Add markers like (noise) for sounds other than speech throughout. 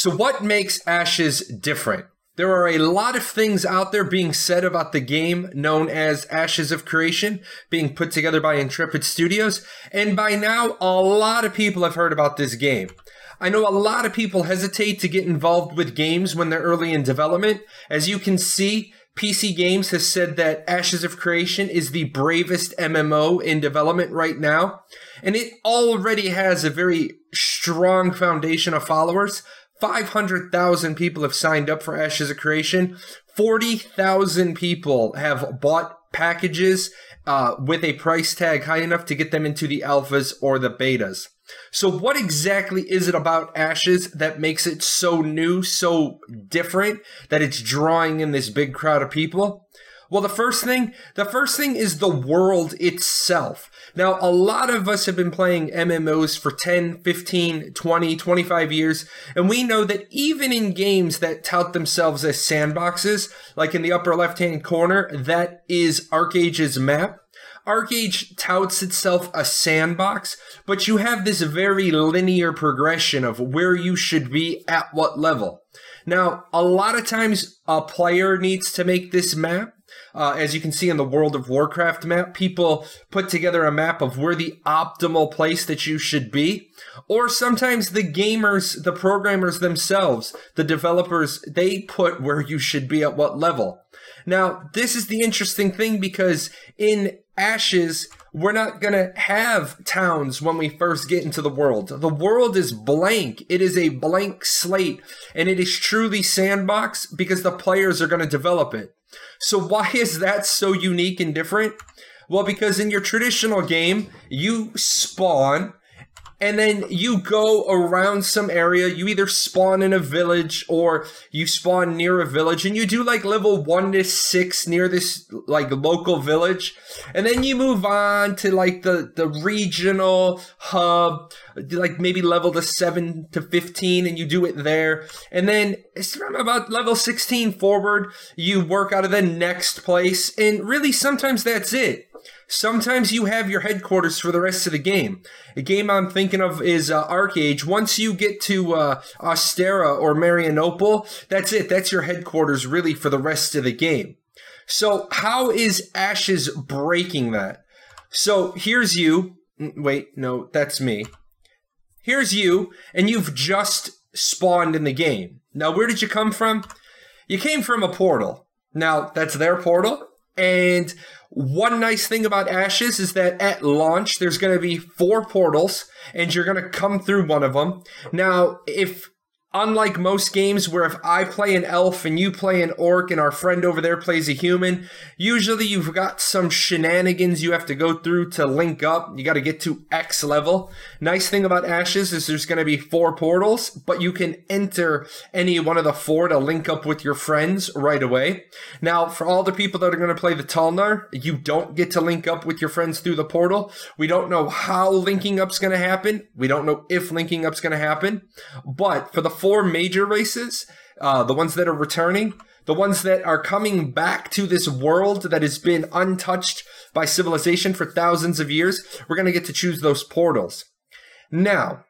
So, what makes Ashes different? There are a lot of things out there being said about the game known as Ashes of Creation, being put together by Intrepid Studios, and by now, a lot of people have heard about this game. I know a lot of people hesitate to get involved with games when they're early in development. As you can see, PC Games has said that Ashes of Creation is the bravest MMO in development right now, and it already has a very strong foundation of followers. 500,000 people have signed up for Ashes of Creation. 40,000 people have bought packages uh, with a price tag high enough to get them into the alphas or the betas. So, what exactly is it about Ashes that makes it so new, so different, that it's drawing in this big crowd of people? Well, the first thing, the first thing is the world itself. Now, a lot of us have been playing MMOs for 10, 15, 20, 25 years, and we know that even in games that tout themselves as sandboxes, like in the upper left-hand corner, that is ArcheAge's map. ArcheAge touts itself a sandbox, but you have this very linear progression of where you should be at what level. Now, a lot of times a player needs to make this map, uh, as you can see in the World of Warcraft map, people put together a map of where the optimal place that you should be. Or sometimes the gamers, the programmers themselves, the developers, they put where you should be at what level. Now, this is the interesting thing because in Ashes, we're not going to have towns when we first get into the world. The world is blank. It is a blank slate and it is truly sandbox because the players are going to develop it. So why (laughs) is that so unique and different? Well, because in your traditional game, you spawn and then you go around some area. You either spawn in a village or you spawn near a village, and you do like level one to six near this like local village, and then you move on to like the the regional hub, like maybe level to seven to fifteen, and you do it there, and then it's from about level sixteen forward, you work out of the next place, and really sometimes that's it Sometimes you have your headquarters for the rest of the game. A game I'm thinking of is uh, ArcheAge. Once you get to uh, Austera or Marianople, that's it. That's your headquarters really for the rest of the game. So how is Ashes breaking that? So here's you. Mm, wait, no, that's me. Here's you, and you've just spawned in the game. Now, where did you come from? You came from a portal. Now, that's their portal. And one nice thing about Ashes is that at launch, there's going to be four portals, and you're going to come through one of them. Now, if unlike most games where if I play an elf and you play an orc and our friend over there plays a human, usually you've got some shenanigans you have to go through to link up. You got to get to X level. Nice thing about Ashes is there's going to be four portals, but you can enter any one of the four to link up with your friends right away. Now, for all the people that are going to play the Tulnar, you don't get to link up with your friends through the portal. We don't know how linking up's going to happen. We don't know if linking up's going to happen. But for the four major races, uh, the ones that are returning, the ones that are coming back to this world that has been untouched by civilization for thousands of years, we're going to get to choose those portals. Now,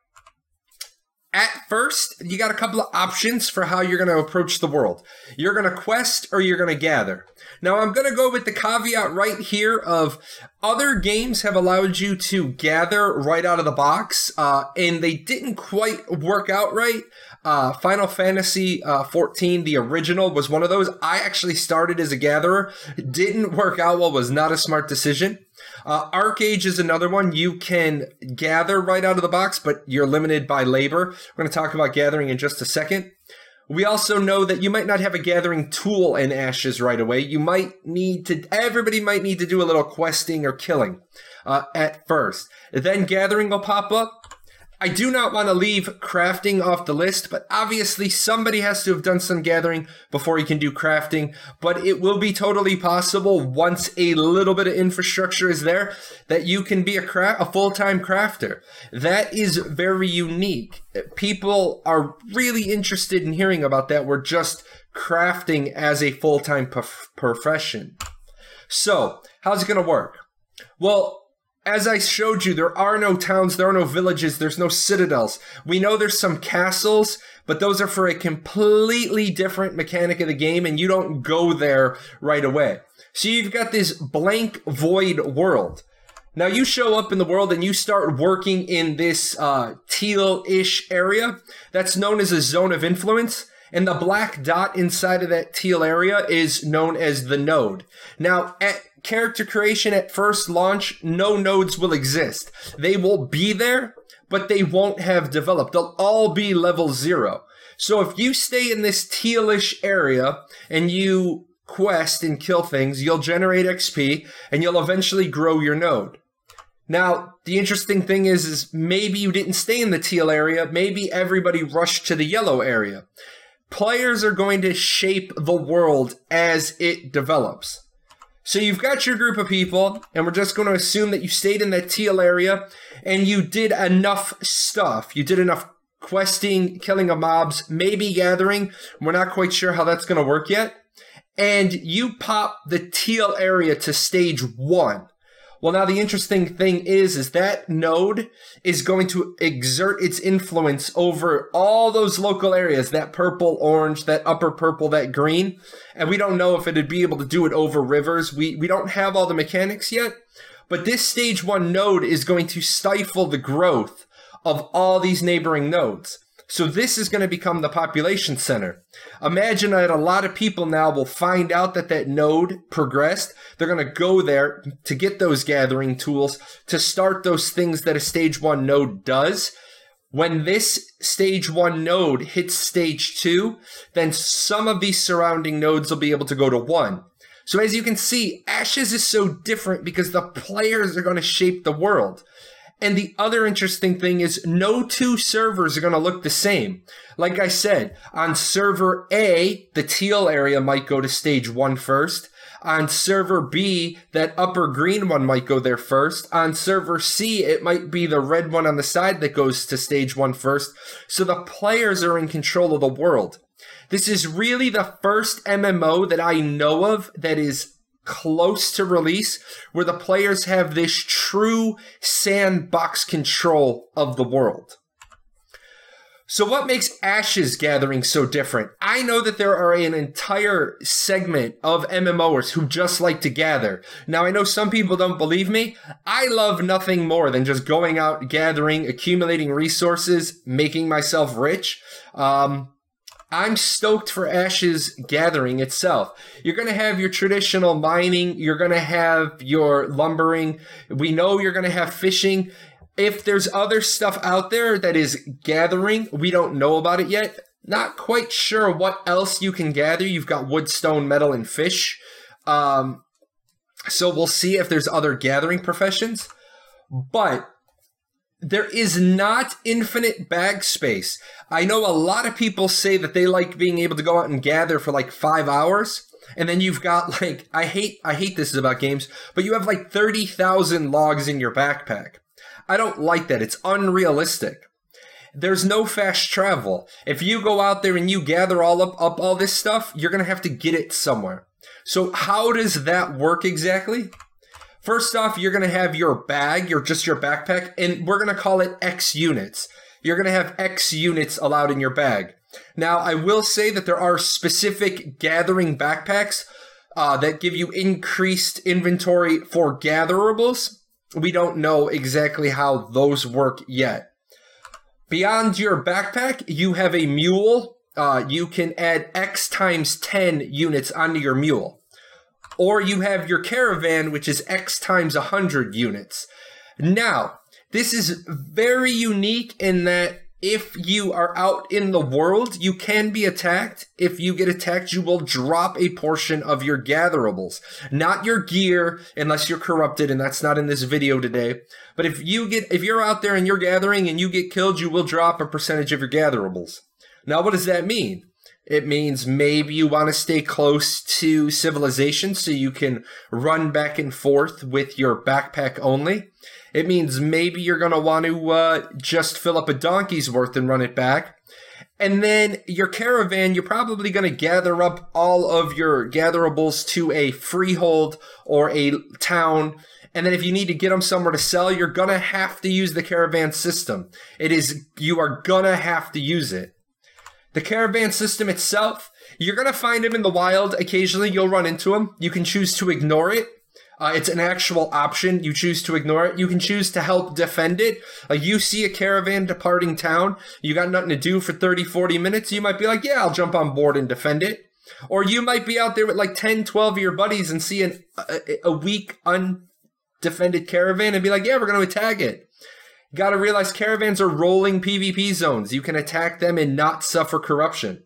at first, you got a couple of options for how you're going to approach the world. You're going to quest or you're going to gather. Now, I'm going to go with the caveat right here of other games have allowed you to gather right out of the box, uh, and they didn't quite work out right. Uh, Final Fantasy uh, 14, the original, was one of those. I actually started as a gatherer. Didn't work out well, was not a smart decision. Uh, ArcheAge is another one. You can gather right out of the box, but you're limited by labor. We're going to talk about gathering in just a second. We also know that you might not have a gathering tool in Ashes right away. You might need to, everybody might need to do a little questing or killing uh, at first. Then gathering will pop up. I do not want to leave crafting off the list, but obviously somebody has to have done some gathering before you can do crafting. But it will be totally possible once a little bit of infrastructure is there that you can be a cra- a full-time crafter. That is very unique. People are really interested in hearing about that. We're just crafting as a full-time profession. So, how's it going to work? Well, as I showed you, there are no towns, there are no villages, there's no citadels. We know there's some castles, but those are for a completely different mechanic of the game, and you don't go there right away. So you've got this blank void world. Now you show up in the world and you start working in this uh, teal-ish area that's known as a zone of influence. And the black dot inside of that teal area is known as the node. Now, at character creation at first launch, no nodes will exist. They will be there, but they won't have developed. They'll all be level zero. So if you stay in this tealish area and you quest and kill things, you'll generate XP and you'll eventually grow your node. Now, the interesting thing is, is maybe you didn't stay in the teal area. Maybe everybody rushed to the yellow area. Players are going to shape the world as it develops. So you've got your group of people, and we're just going to assume that you stayed in that teal area and you did enough stuff. You did enough questing, killing of mobs, maybe gathering. We're not quite sure how that's going to work yet. And you pop the teal area to stage one. Well, now the interesting thing is, is that node is going to exert its influence over all those local areas, that purple, orange, that upper purple, that green. And we don't know if it'd be able to do it over rivers. We, we don't have all the mechanics yet, but this stage one node is going to stifle the growth of all these neighboring nodes. So this is going to become the population center. Imagine that a lot of people now will find out that that node progressed. They're going to go there to get those gathering tools to start those things that a stage one node does. When this stage one node hits stage two, then some of these surrounding nodes will be able to go to one. So as you can see, Ashes is so different because the players are going to shape the world. And the other interesting thing is no two servers are going to look the same. Like I said, on server A, the teal area might go to stage one first. On server B, that upper green one might go there first. On server C, it might be the red one on the side that goes to stage one first. So the players are in control of the world. This is really the first MMO that I know of that is close to release where the players have this true sandbox control of the world. So, what makes Ashes Gathering so different? I know that there are an entire segment of MMOers who just like to gather. Now, I know some people don't believe me. I love nothing more than just going out, gathering, accumulating resources, making myself rich. Um, I'm stoked for Ashes Gathering itself. You're going to have your traditional mining, you're going to have your lumbering. We know you're going to have fishing. If there's other stuff out there that is gathering, we don't know about it yet. Not quite sure what else you can gather. You've got wood, stone, metal, and fish. Um, so we'll see if there's other gathering professions. But there is not infinite bag space. I know a lot of people say that they like being able to go out and gather for like five hours. And then you've got (laughs) like I hate I hate this is about games, but you have like 30,000 logs in your backpack. I don't like that. It's unrealistic. There's no fast travel. If you go out there and you gather all up, up all this stuff, you're going to have to get it somewhere. So how does that work exactly? First off, you're going to have your bag, your just your backpack, and we're going to call it X units. You're going to have X units allowed in your bag. Now, I will say that there are specific gathering backpacks uh, that give you increased inventory for gatherables. We don't know exactly how those work yet. Beyond your backpack, you have a mule. Uh, you can add X times 10 units onto your mule or you have your caravan, which is X times 100 units. Now, this is very unique in that if you are out in the world, you can be attacked. If you get attacked, you will drop a portion of your gatherables, not your gear, unless you're corrupted, and that's not in this video today. But if you get, if you're out there and you're gathering and you get killed, you will drop a percentage of your gatherables. Now, what does that mean? It means maybe you want to stay close to civilization so you can run back and forth with your backpack only. It means maybe you're going to want to uh, just fill up a donkey's worth and run it back. And then your caravan, you're probably going to gather up all of your gatherables to a freehold or a town And then if you need to get them somewhere to sell, you're gonna have to use the caravan system. It is, you are gonna have to use it. The caravan system itself, you're gonna find them in the wild. Occasionally you'll run into them. You can choose to ignore it. Uh, it's an actual option. You choose to ignore it. You can choose to help defend it. Like you see a caravan departing town, you got nothing to do for 30, 40 minutes. You might be like, yeah, I'll jump on board and defend it. Or you might be out there with like 10, 12 of your buddies and see an, a, a weak, undefended caravan and be like, yeah, we're going to attack it. Got to realize caravans are rolling PvP zones. You can attack them and not suffer corruption.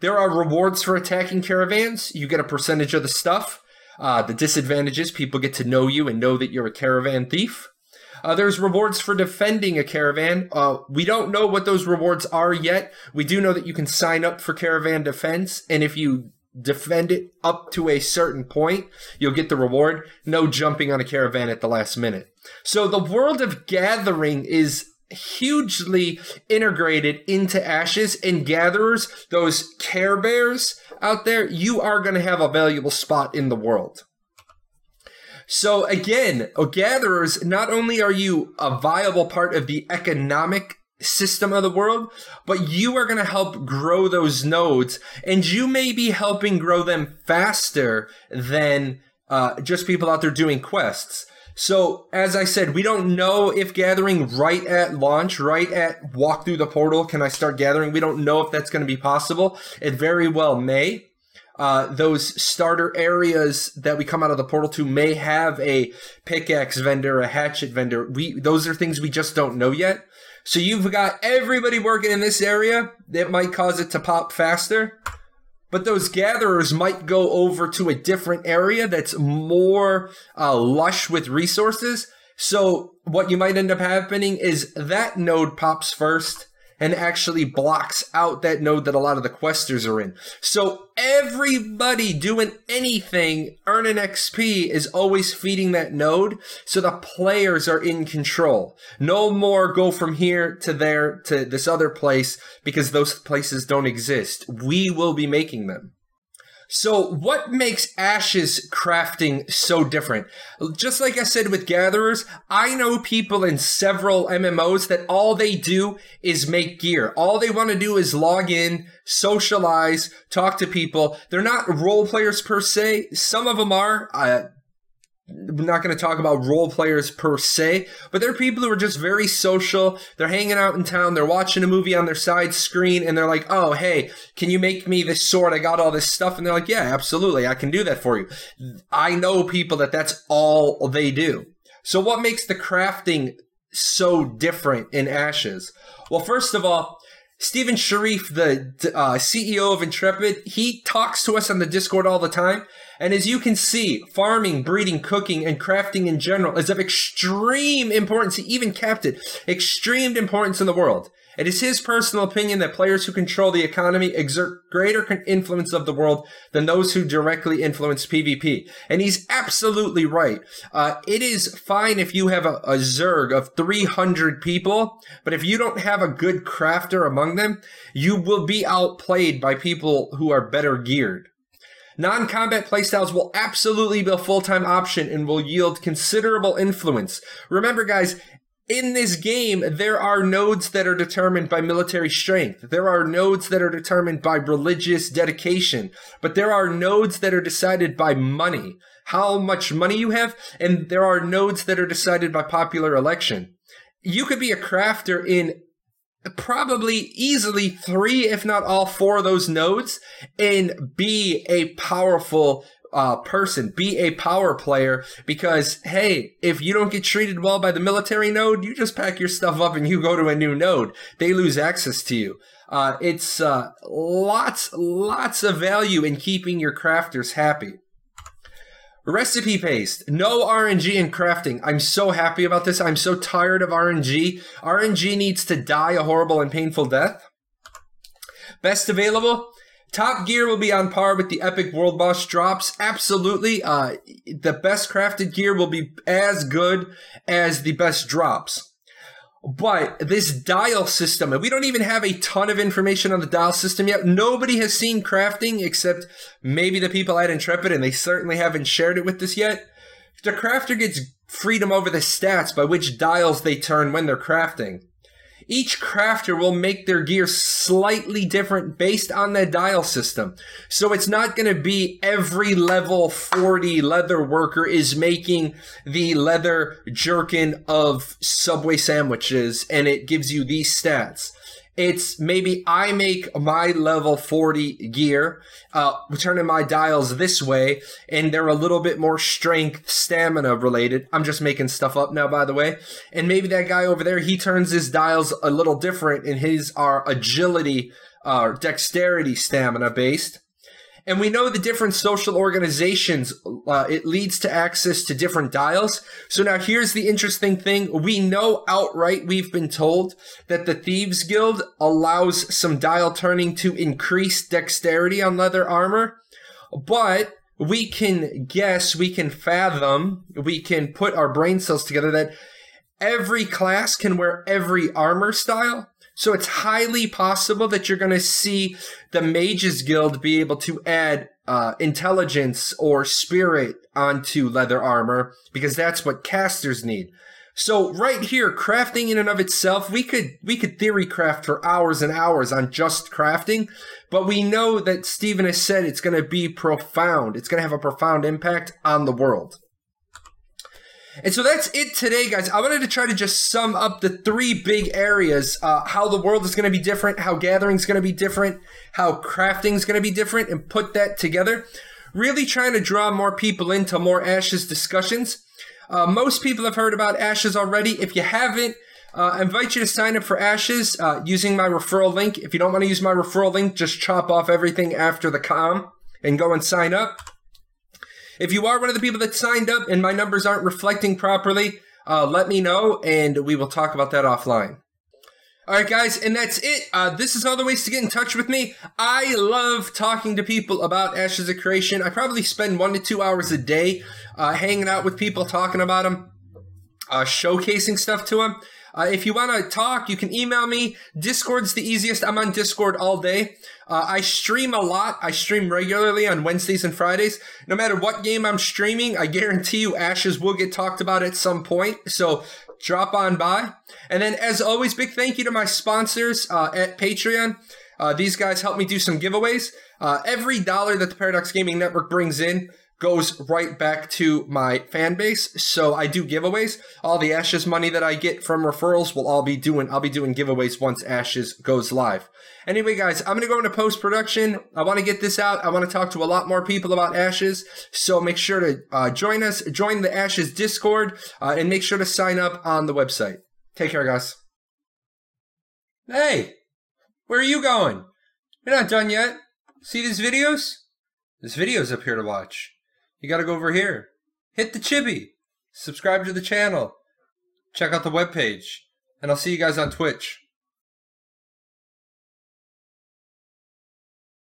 There are rewards for attacking caravans. You get a percentage of the stuff. Uh, the disadvantages people get to know you and know that you're a caravan thief. Uh, there's rewards for defending a caravan. Uh, we don't know what those rewards are yet. We do know that you can sign up for caravan defense, and if you defend it up to a certain point, you'll get the reward. No jumping on a caravan at the last minute. So the world of gathering is hugely integrated into ashes and gatherers those care bears out there you are going to have a valuable spot in the world so again, gatherers, not only are you a viable part of the economic system of the world, but you are going to help grow those nodes, and you may be helping grow them faster than uh, just people out there doing quests. So, as I said, we don't know if gathering right at launch, right at walk through the portal, can I start gathering? We don't know if that's going to be possible. It very well may uh, those starter areas that we come out of the portal to may have a pickaxe vendor, a hatchet vendor. We those are things we just don't know yet. So you've got everybody working in this area that might cause it to pop faster. But those gatherers might go over to a different area that's more uh, lush with resources. So what you might end up happening is that node pops first and actually blocks out that node that a lot of the questers are in. So everybody doing anything earning XP is always feeding that node. So the players are in control. No more go from here to there to this other place because those places don't exist. We will be making them. So, what makes Ashes crafting so different? Just like I said with Gatherers, I know people in several MMOs that all they do is make gear. All they want to do is log in, socialize, talk to people. They're not role players per se. Some of them are. Uh, we're not going to talk about role players per se, but they're people who are just very social. They're hanging out in town. They're watching a movie on their side screen and they're like, oh, hey, can you make me this sword? I got all this stuff. And they're like, yeah, absolutely. I can do that for you. I know people that that's all they do. So what makes the crafting so different in Ashes? Well, first of all, Steven Sharif, the uh, CEO of Intrepid, he talks to us on the Discord all the time. And as you can see, farming, breeding, cooking, and crafting in general is of extreme importance. He even capped it extreme importance in the world. It is his personal opinion that players who control the economy exert greater influence of the world than those who directly influence PvP. And he's absolutely right. Uh, it is fine if you have a, a Zerg of 300 people, but if you don't have a good crafter among them, you will be outplayed by people who are better geared. Non combat playstyles will absolutely be a full time option and will yield considerable influence. Remember, guys, in this game, there are nodes that are determined by military strength. There are nodes that are determined by religious dedication. But there are nodes that are decided by money, how much money you have. And there are nodes that are decided by popular election. You could be a crafter in probably easily three, if not all four of those nodes and be a powerful uh, person, be a power player because, hey, if you don't get treated well by the military node, you just pack your stuff up and you go to a new node. They lose access to you. Uh, it's uh, lots, lots of value in keeping your crafters happy. Recipe paste. No RNG in crafting. I'm so happy about this. I'm so tired of RNG. RNG needs to die a horrible and painful death. Best available. Top gear will be on par with the epic world boss drops. Absolutely. Uh, the best crafted gear will be as good as the best drops. But this dial system, and we don't even have a ton of information on the dial system yet. Nobody has seen crafting except maybe the people at Intrepid, and they certainly haven't shared it with us yet. The crafter gets freedom over the stats by which dials they turn when they're crafting. Each crafter will make their gear slightly different based on that dial system. So it's not going to be every level 40 leather worker is making the leather jerkin of Subway sandwiches and it gives you these stats. It's maybe I make my level 40 gear, uh, turning my dials this way, and they're a little bit more strength, stamina related. I'm just making stuff up now, by the way. And maybe that guy over there, he turns his dials a little different, and his are agility, uh, dexterity, stamina based. And we know the different social organizations, uh, it leads to access to different dials. So now here's the interesting thing. We know outright, we've been told that the Thieves Guild allows some dial turning to increase dexterity on leather armor. But we can guess, we can fathom, we can put our brain cells together that every class can wear every armor style. So it's highly possible that you're going to see the Mages Guild be able to add uh, intelligence or spirit onto leather armor because that's what casters need. So right here, crafting in and of itself, we could we could theory craft for hours and hours on just crafting, but we know that Steven has said it's going to be profound. It's going to have a profound impact on the world. And so that's it today, guys. I wanted to try to just sum up the three big areas uh, how the world is going to be different, how gathering is going to be different, how crafting is going to be different, and put that together. Really trying to draw more people into more Ashes discussions. Uh, most people have heard about Ashes already. If you haven't, uh, I invite you to sign up for Ashes uh, using my referral link. If you don't want to use my referral link, just chop off everything after the com and go and sign up. If you are one of the people that signed up and my numbers aren't reflecting properly, uh, let me know and we will talk about that offline. All right, guys, and that's it. Uh, this is all the ways to get in touch with me. I love talking to people about Ashes of Creation. I probably spend one to two hours a day uh, hanging out with people, talking about them, uh, showcasing stuff to them. Uh, if you want to talk, you can email me. Discord's the easiest. I'm on Discord all day. Uh, I stream a lot. I stream regularly on Wednesdays and Fridays. No matter what game I'm streaming, I guarantee you Ashes will get talked about at some point. So drop on by. And then, as always, big thank you to my sponsors uh, at Patreon. Uh, these guys help me do some giveaways. Uh, every dollar that the Paradox Gaming Network brings in goes right back to my fan base. So I do giveaways. All the Ashes money that I get from referrals will all be doing, I'll be doing giveaways once Ashes goes live. Anyway, guys, I'm going to go into post production. I want to get this out. I want to talk to a lot more people about Ashes. So make sure to uh, join us, join the Ashes Discord, uh, and make sure to sign up on the website. Take care, guys. Hey, where are you going? You're not done yet. See these videos? This video's up here to watch you got to go over here. Hit the chibi. Subscribe to the channel. Check out the webpage. And I'll see you guys on Twitch.